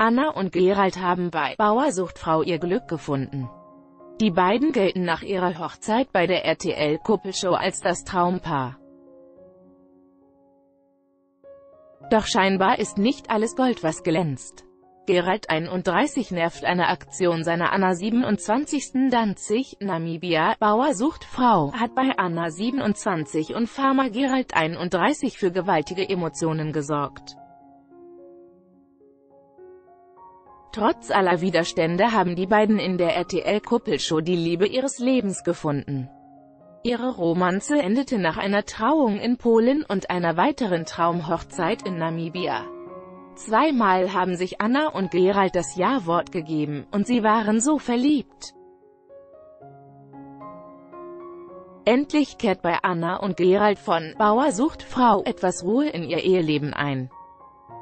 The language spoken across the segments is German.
Anna und Gerald haben bei Bauersuchtfrau ihr Glück gefunden. Die beiden gelten nach ihrer Hochzeit bei der RTL-Kuppelshow als das Traumpaar. Doch scheinbar ist nicht alles Gold, was glänzt. Gerald 31 nervt eine Aktion seiner Anna 27. Danzig, Namibia, Bauer sucht Frau, hat bei Anna 27 und Farmer Gerald 31 für gewaltige Emotionen gesorgt. Trotz aller Widerstände haben die beiden in der RTL-Kuppelshow die Liebe ihres Lebens gefunden. Ihre Romanze endete nach einer Trauung in Polen und einer weiteren Traumhochzeit in Namibia. Zweimal haben sich Anna und Gerald das Ja-Wort gegeben, und sie waren so verliebt. Endlich kehrt bei Anna und Gerald von Bauer sucht Frau etwas Ruhe in ihr Eheleben ein.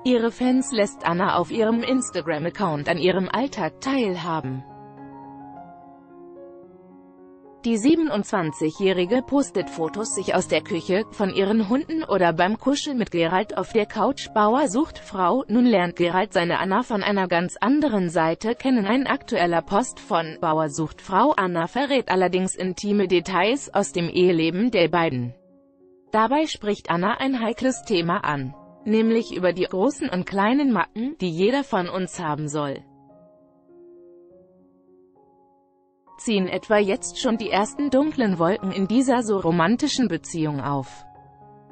Ihre Fans lässt Anna auf ihrem Instagram-Account an ihrem Alltag teilhaben. Die 27-Jährige postet Fotos sich aus der Küche, von ihren Hunden oder beim Kuscheln mit Gerald auf der Couch. Bauer sucht Frau, nun lernt Gerald seine Anna von einer ganz anderen Seite kennen. Ein aktueller Post von Bauer sucht Frau Anna verrät allerdings intime Details aus dem Eheleben der beiden. Dabei spricht Anna ein heikles Thema an nämlich über die großen und kleinen Macken, die jeder von uns haben soll. Ziehen etwa jetzt schon die ersten dunklen Wolken in dieser so romantischen Beziehung auf.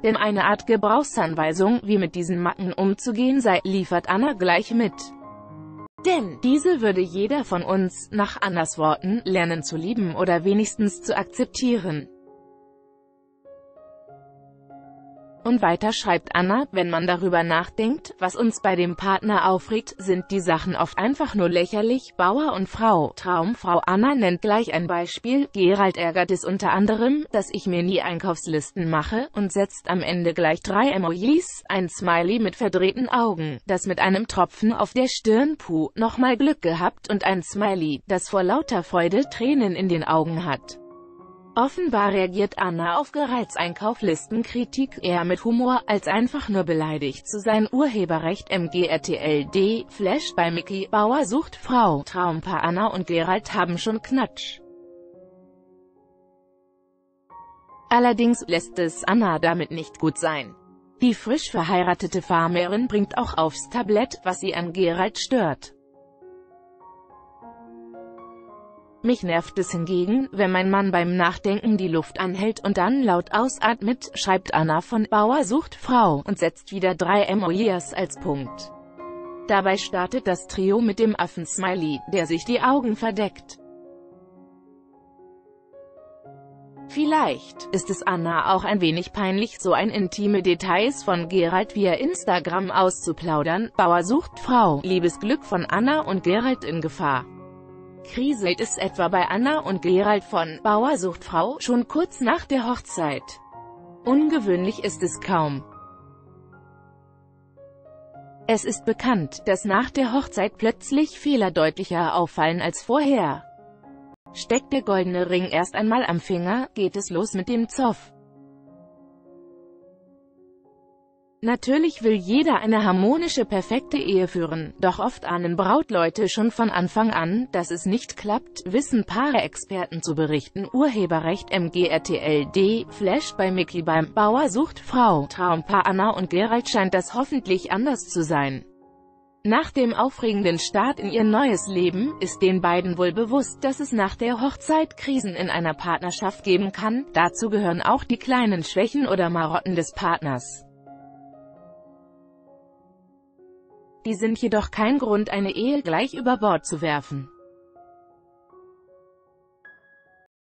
Denn eine Art Gebrauchsanweisung, wie mit diesen Macken umzugehen sei, liefert Anna gleich mit. Denn diese würde jeder von uns, nach Annas Worten, lernen zu lieben oder wenigstens zu akzeptieren. Und weiter schreibt Anna, wenn man darüber nachdenkt, was uns bei dem Partner aufregt, sind die Sachen oft einfach nur lächerlich. Bauer und Frau, Traumfrau Anna nennt gleich ein Beispiel, Gerald ärgert es unter anderem, dass ich mir nie Einkaufslisten mache, und setzt am Ende gleich drei Emojis, ein Smiley mit verdrehten Augen, das mit einem Tropfen auf der Stirn puh, nochmal Glück gehabt und ein Smiley, das vor lauter Freude Tränen in den Augen hat. Offenbar reagiert Anna auf Gereiz Einkauflistenkritik eher mit Humor, als einfach nur beleidigt zu sein. Urheberrecht MGRTLD, Flash bei Mickey, Bauer sucht Frau, Traumpaar Anna und Gerald haben schon Knatsch. Allerdings lässt es Anna damit nicht gut sein. Die frisch verheiratete Farmerin bringt auch aufs Tablett, was sie an Gerald stört. Mich nervt es hingegen, wenn mein Mann beim Nachdenken die Luft anhält und dann laut ausatmet, schreibt Anna von Bauer sucht Frau und setzt wieder drei Emojis als Punkt. Dabei startet das Trio mit dem Affen-Smiley, der sich die Augen verdeckt. Vielleicht ist es Anna auch ein wenig peinlich, so ein intime Details von Gerald via Instagram auszuplaudern. Bauer sucht Frau, Liebesglück von Anna und Gerald in Gefahr. Kriselt es etwa bei Anna und Gerald von Bauer sucht Frau schon kurz nach der Hochzeit. Ungewöhnlich ist es kaum. Es ist bekannt, dass nach der Hochzeit plötzlich Fehler deutlicher auffallen als vorher. Steckt der goldene Ring erst einmal am Finger, geht es los mit dem Zoff. Natürlich will jeder eine harmonische, perfekte Ehe führen, doch oft ahnen Brautleute schon von Anfang an, dass es nicht klappt, wissen Paare-Experten zu berichten. Urheberrecht MGRTLD, Flash bei Mickey beim Bauer sucht Frau, Traumpaar Anna und Gerald scheint das hoffentlich anders zu sein. Nach dem aufregenden Start in ihr neues Leben, ist den beiden wohl bewusst, dass es nach der Hochzeit Krisen in einer Partnerschaft geben kann, dazu gehören auch die kleinen Schwächen oder Marotten des Partners. Die sind jedoch kein Grund eine Ehe gleich über Bord zu werfen.